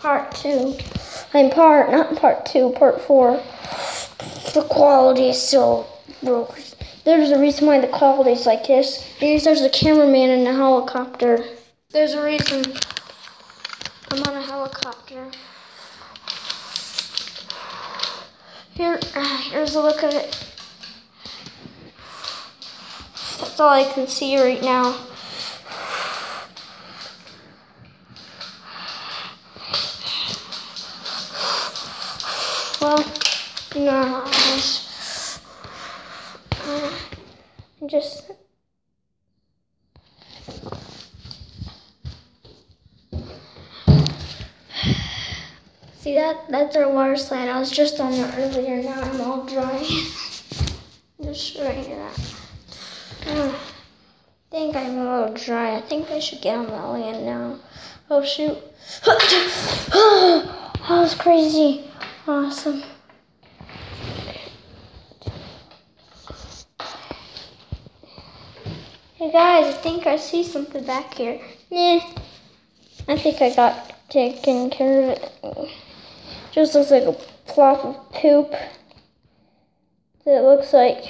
part two. I'm part, not part two, part four. The quality is so broken. There's a reason why the quality is like this. Because there's a cameraman in a helicopter. There's a reason. I'm on a helicopter. Here, uh, here's a look at it. That's all I can see right now. Is. Uh, just see that that's our water slide. I was just on it earlier. Now I'm all dry. just you that. Uh, I think I'm a little dry. I think I should get on the land now. Oh shoot. that was crazy. Awesome. Hey guys, I think I see something back here. Nah, I think I got taken care of it. Just looks like a plop of poop. That looks like.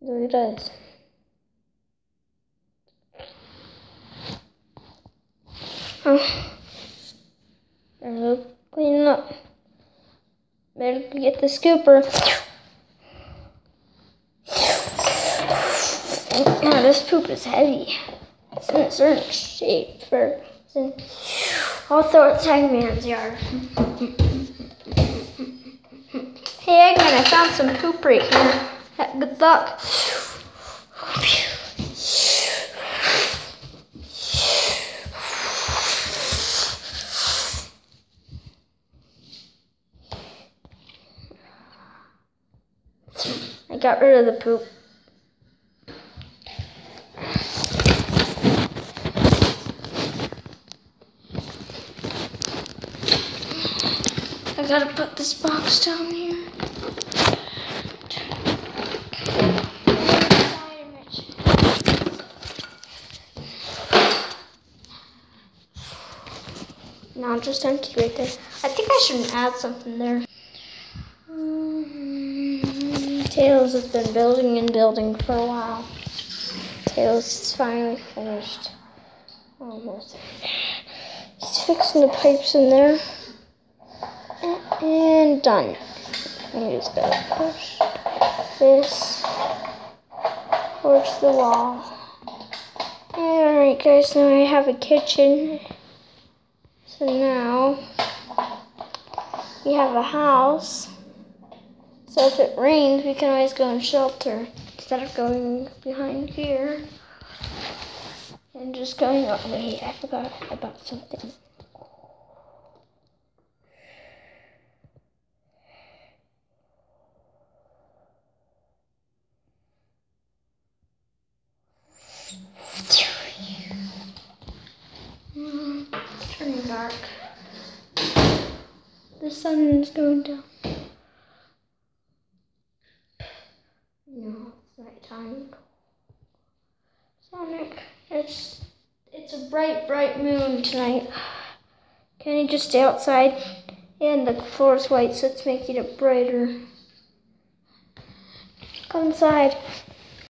Look at this. Oh. Better clean it up. Better get the scooper. This poop is heavy. It's in a certain shape for. I'll throw it to Eggman's yard. Hey Eggman, I found some poop right here. Good luck. I got rid of the poop. Gotta put this box down here. No, just empty right there. I think I should add something there. Mm, Tails has been building and building for a while. Tails is finally finished. Almost. He's fixing the pipes in there. And done. I'm just gotta push this towards the wall. Alright guys, now I have a kitchen. So now we have a house. So if it rains, we can always go in shelter instead of going behind here and just going. Oh wait, I forgot about something. Dark. The sun is going down. No, it's nighttime. Sonic, it's it's a bright, bright moon tonight. Can you just stay outside? And the floor is white, so it's making it brighter. Come inside.